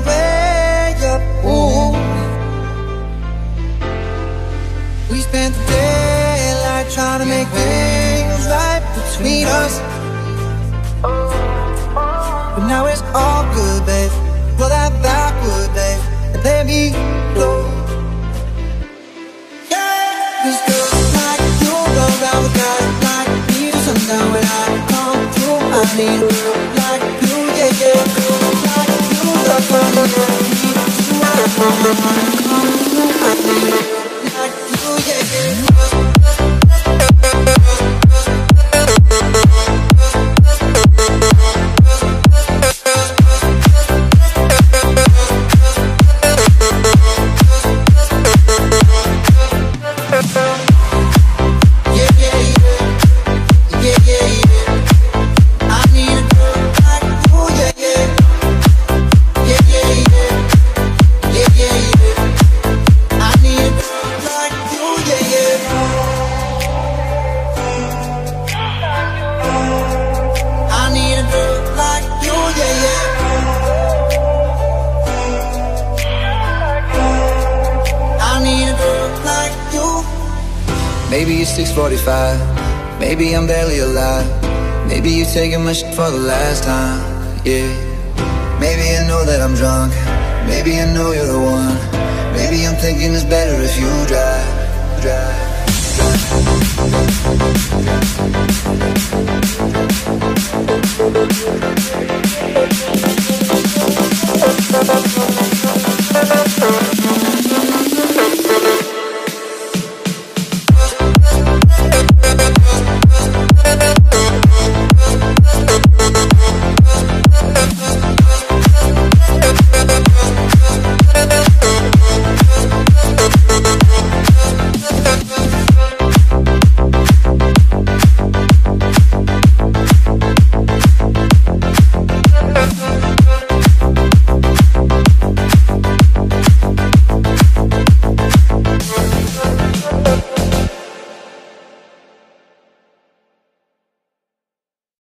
way up. Ooh. We spent the daylight trying to make things right between us. But now it's all good, babe. Well, that Backwood, babe. And play me. Come through. Maybe it's 645, maybe I'm barely alive. Maybe you're taking my shit for the last time, yeah. Maybe I know that I'm drunk, maybe I know you're the one. Maybe I'm thinking it's better if you drive, drive.